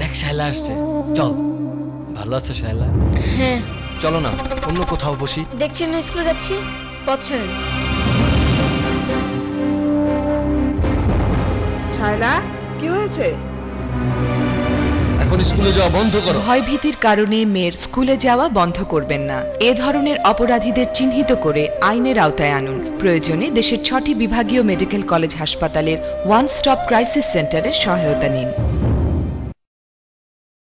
দেখ শায়লা আসছে। চল। ভালো আছো শায়লা? হ্যাঁ। চলো না অন্য কোথাও বসি। দেখছেন না স্কুলে যাচ্ছি। পথ ছাড়েন শায়লা কি হয়েছে? এখন স্কুলে যাওয়া বন্ধ করো। ভয়ভীতির কারণে মেয়ের স্কুলে যাওয়া বন্ধ করবেন না। এ ধরনের অপরাধীদের চিহ্নিত করে আইনের আওতায় আনুন। প্রয়োজনে দেশের ছটি বিভাগীয় মেডিকেল কলেজ হাসপাতালের ওয়ান স্টপ ক্রাইসিস সেন্টারের সহায়তা নিন।